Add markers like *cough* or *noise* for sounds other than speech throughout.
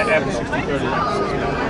I have a 60-30.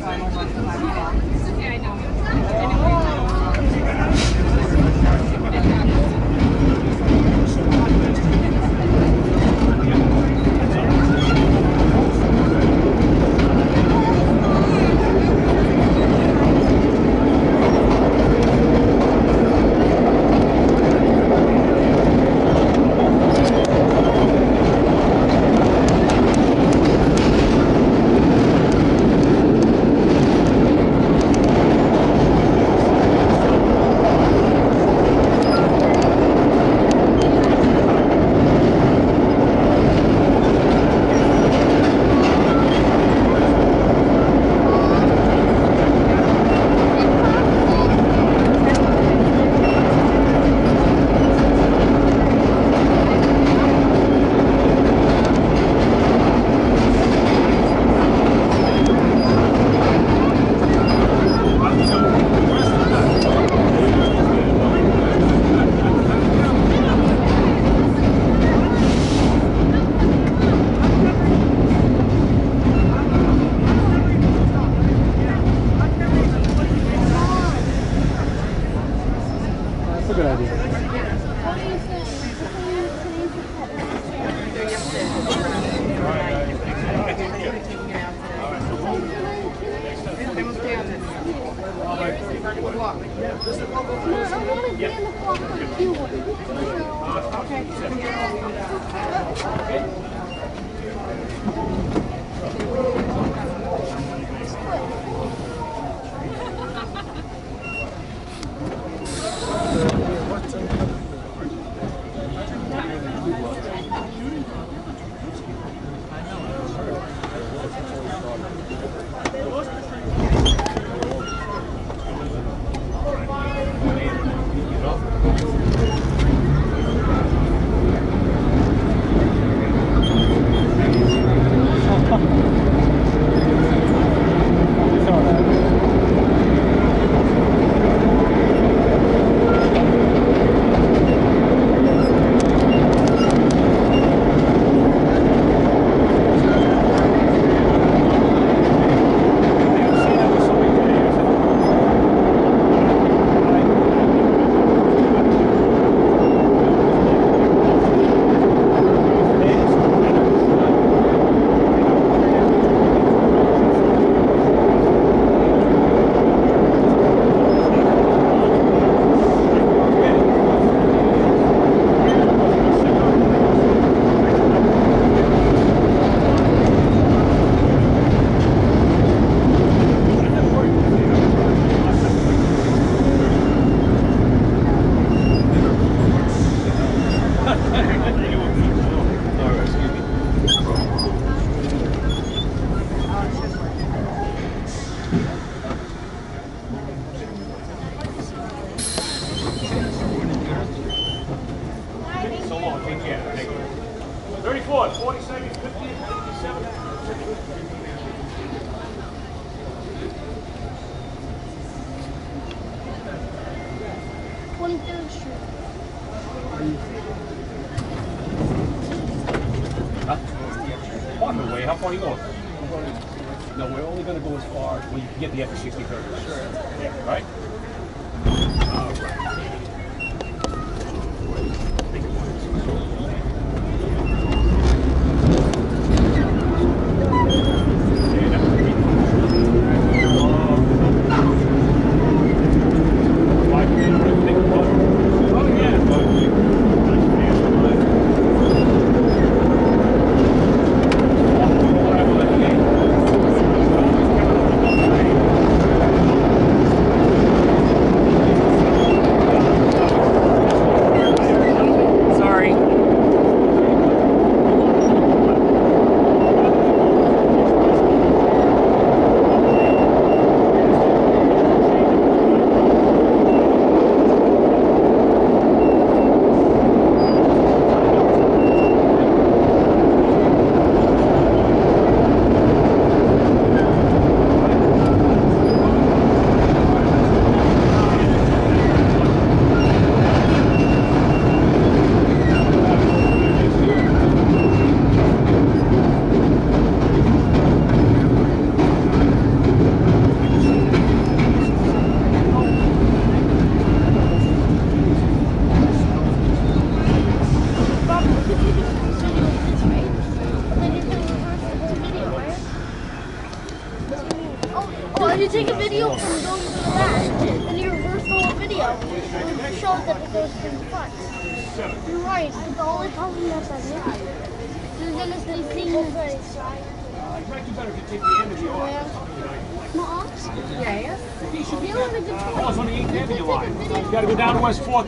Ja.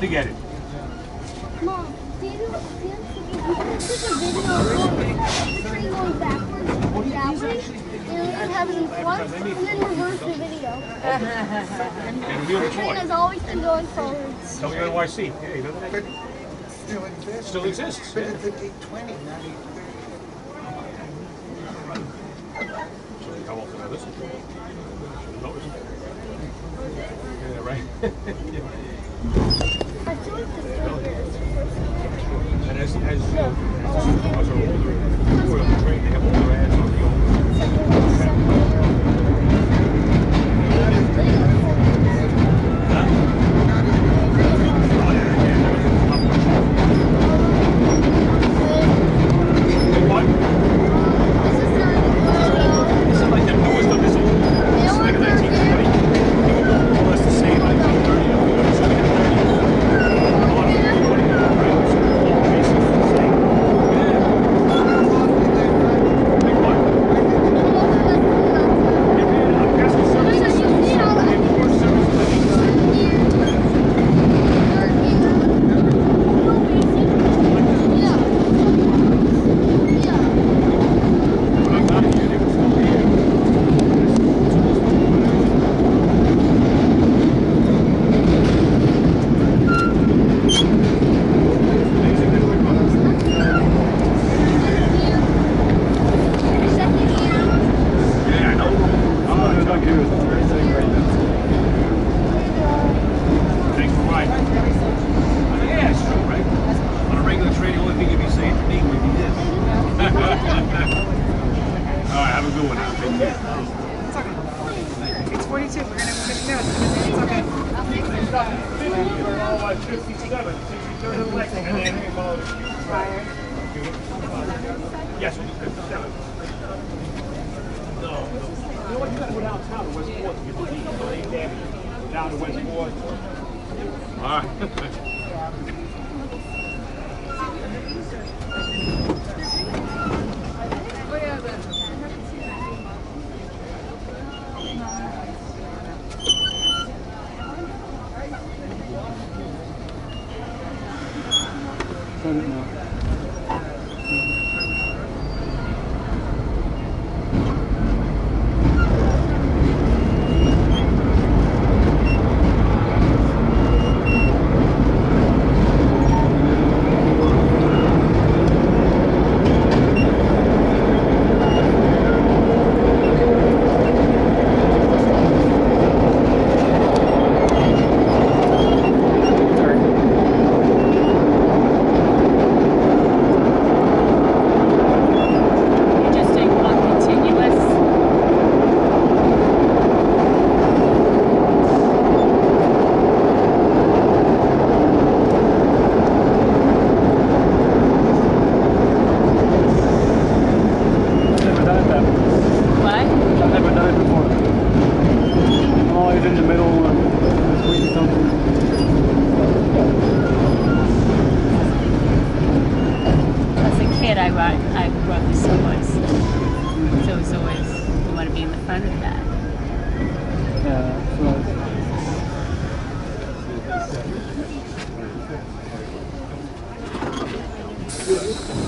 to get it. Mom, did you, And we have a choice. The train has always been going forwards. WNYC, still exists. Still exists. But yeah. it's at 820, not 830. So they come off another. Yeah, right? *laughs* yeah. as you. Now. You're just doing one continuous. I've never done it that way. What? I've never done it before. I'm always in the middle and between something. As a kid, I rode, I rode the subways. So it was always, you want to be in the front of that. Yeah, so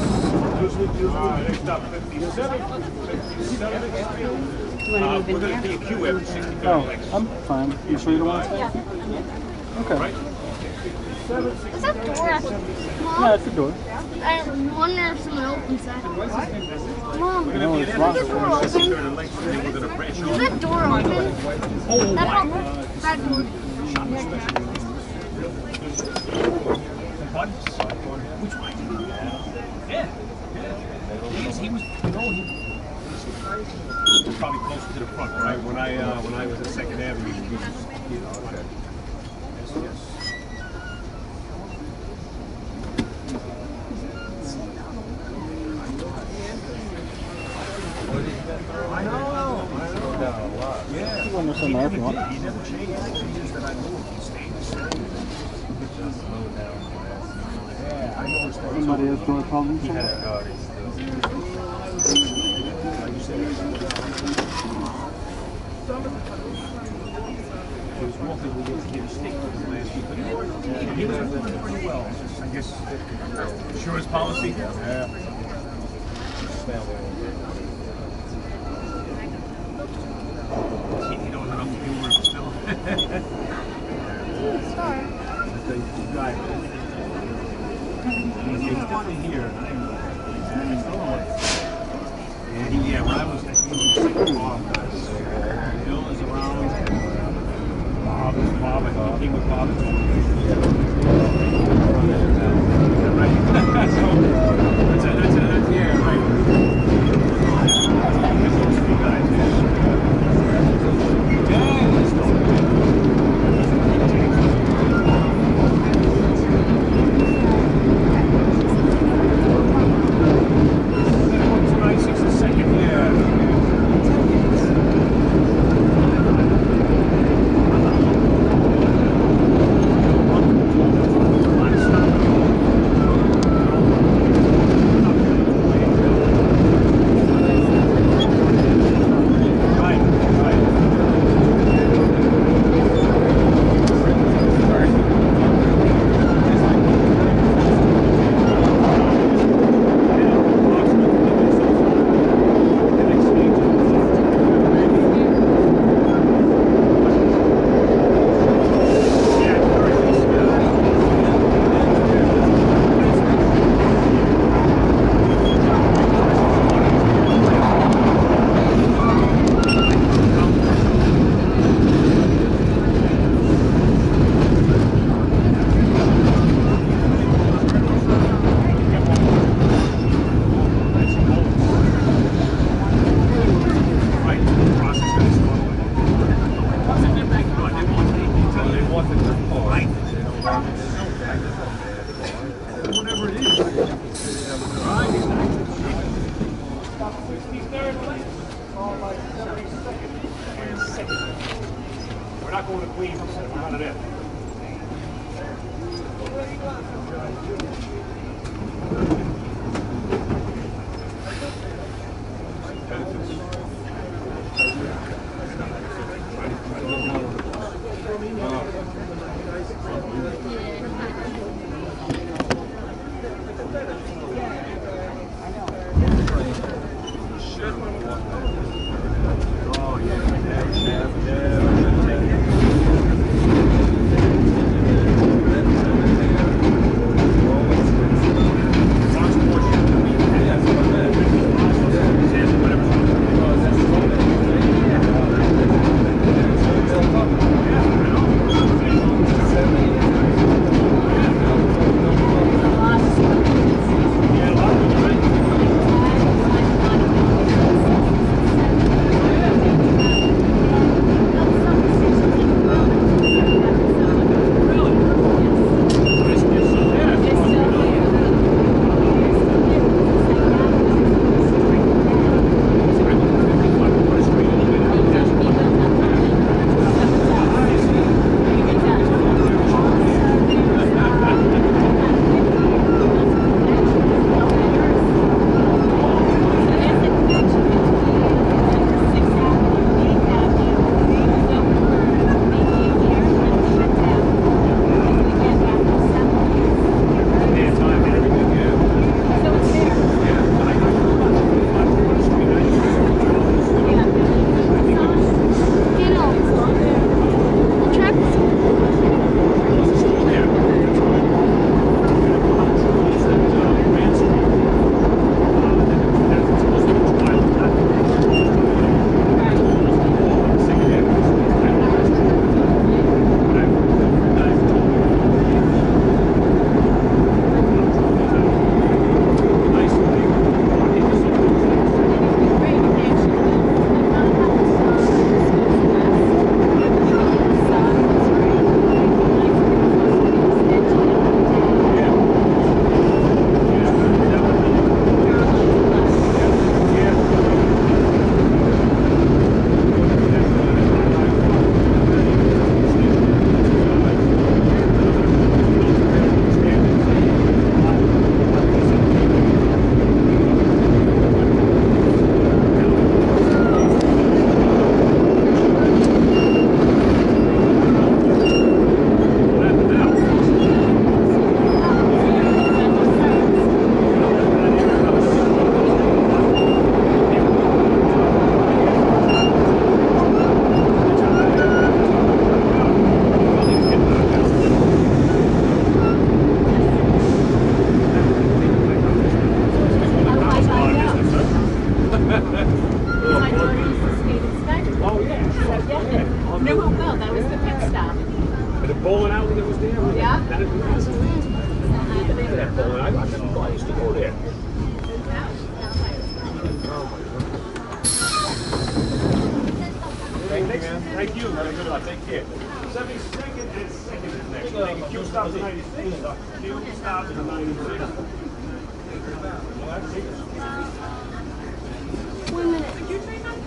Uh, next up, 57. 57. You want Uh, to we're move in gonna be here? a queue after 63rd Oh, and Lex. I'm fine. You sure you don't want to? Yeah. Okay. Is that door actually? Yeah, it's the door. I wonder if someone opens that. Mom, No, it's locked. is the door open? 63rd and Lex, and then we're gonna branch Is that door open? Oh, That why? door. That door. Which one? Yeah. Yeah. He's, he was, you know, he was probably closer to the front, right? When I, uh, when I was at Second Avenue, you know, okay. Yes, yes. I know, I know. Yeah. You can go somewhere if you want. He never changed. The years that I knew him, he stayed the same. Yeah, I noticed that. Somebody has door problems. He had a guard. Like you I guess insurance policy. Yeah. He don't enough humor still. Sorry. He's, definitely here. And he, yeah, when I was, I think he was like Bob. Bill is around. Bob is Bob. I think with Bob.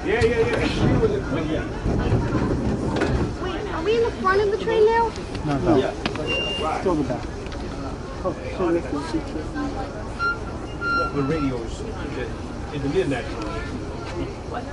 Yeah, yeah, yeah. Wait, are we in the front of the train now? No, no. Still the back. Oh, the radio's in the midnight. What?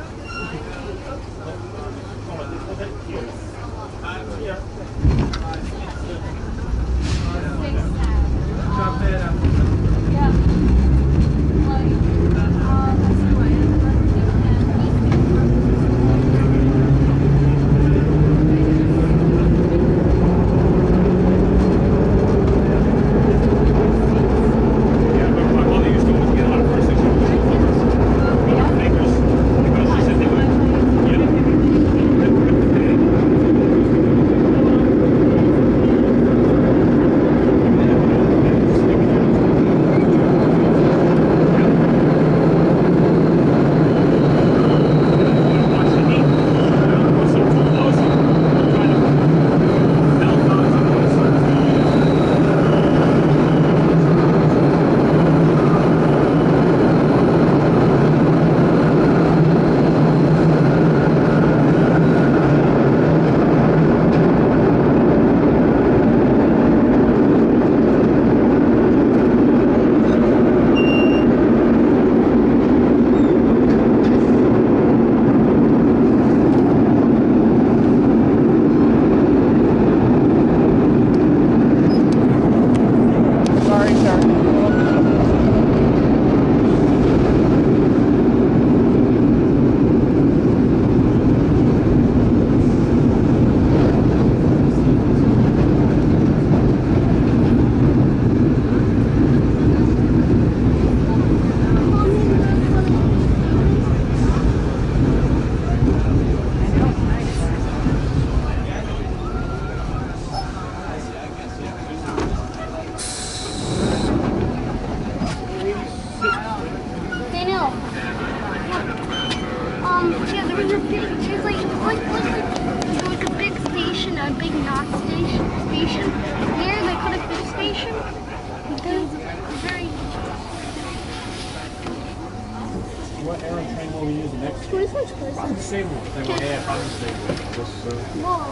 What train will we use next? What is this place? Probably the same one. They were yeah, probably the same one.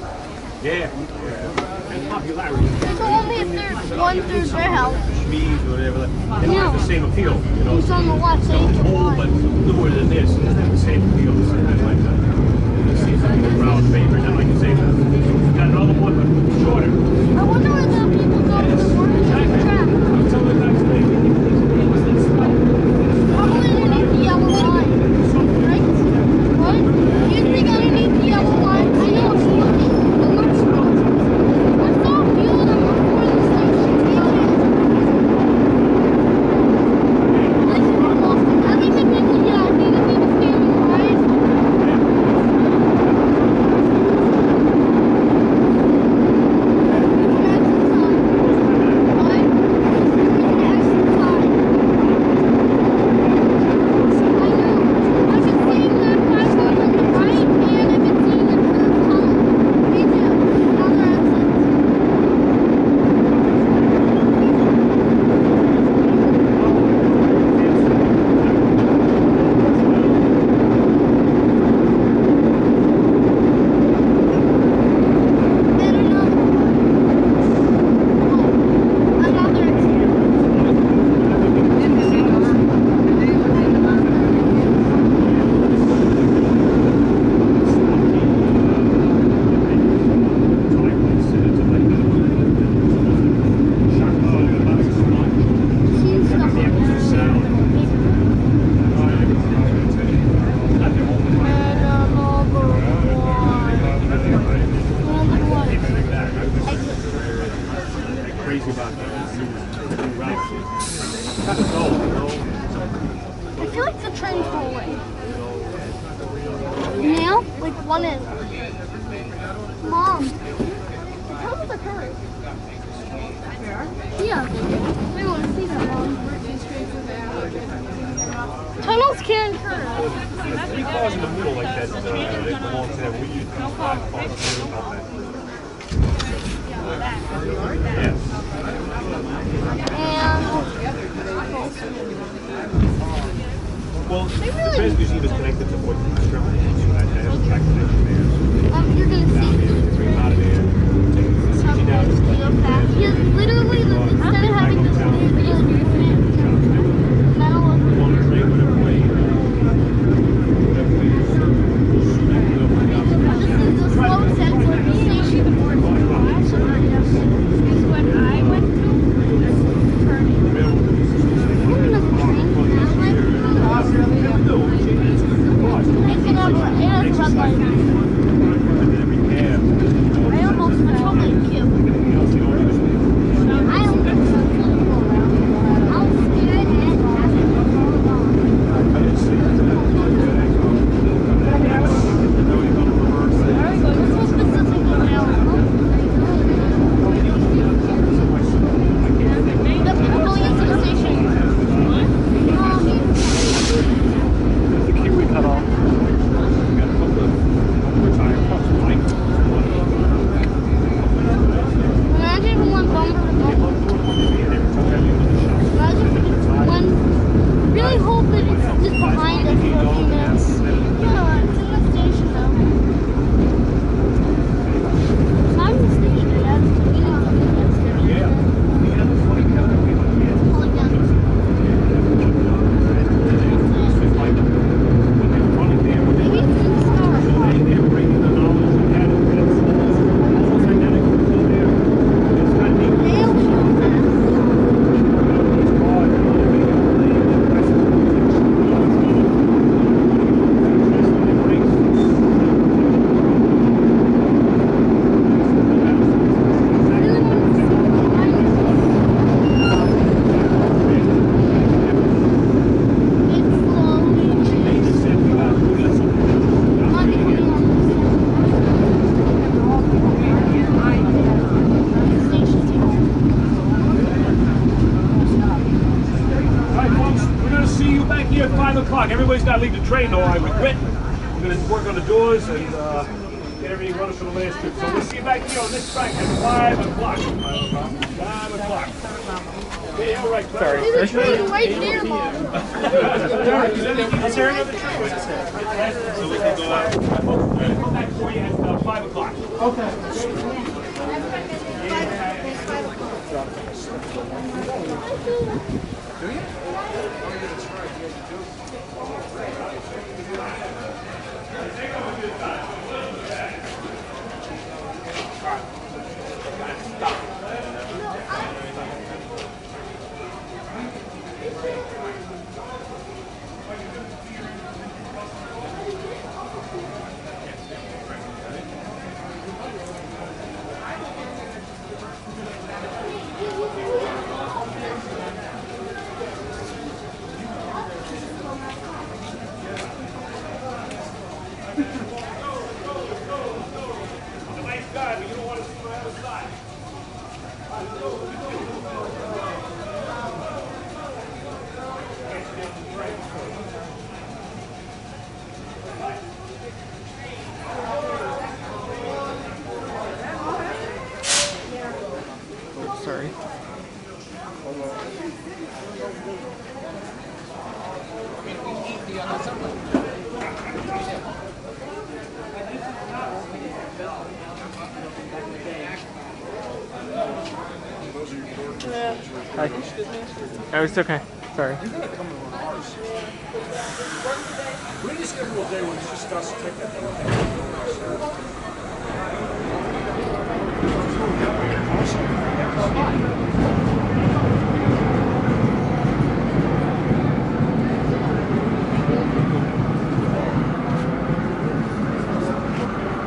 Uh, yeah. yeah. And popularity. There's only a third, one third warehouse. Schmees or whatever. They don't have the same appeal. You know, It's on the left, so you can old but newer than this. It doesn't have the same appeal. Something like that. You see some of the brown papers, and like you say, got another one, but shorter. I wonder where the people go to the work Exactly. track. I'm telling you guys today, we need these things that stop. Probably underneath the yellow line. Right? What? You think underneath the yellow line? I know it's looking. It looks good. I saw a few of them before the station. Like, I think the people, yeah, I think the people standing right. Another exit. Seen stuff like And another one. Another one. Exit. Crazy about that. New routes. Kind of dull, you know. I feel like the train's rolling. Now? Like one is. Mom. The tunnels are curved. Yeah. I want to see that, Mom. Tunnels can curve. Three cars in the middle like that, uh, belong to them. We used to have five cars about that. Yeah. And Well, They the really- Transit Museum is connected to what strip so that they track connection there. um, you're going to Down see here, bring out of there, take the some city down. geofact. Literally, instead of having this weird on this track at 5 o'clock. 5 o'clock. Okay, all right. Sorry. There's a train right there, Mom. Is there another trip? So we can go out. We'll come back for you at uh, 5 o'clock. I'm a it's okay. Sorry. to a day when it's just us take that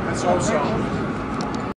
That's also.